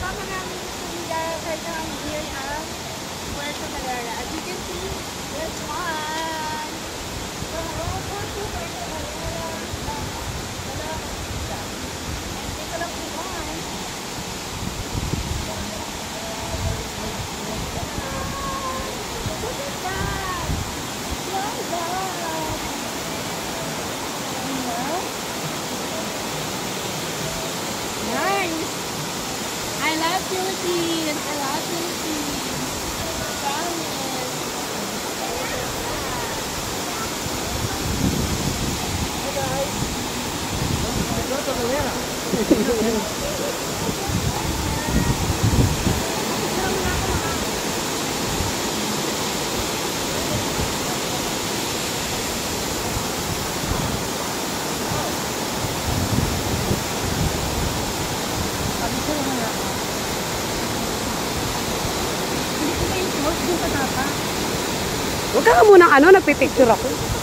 咱们俩是一家，在街上一起。Philippines. I love Philippines. Hey guys. Let's go to the Huwag ka muna ano, nagpipicture ako.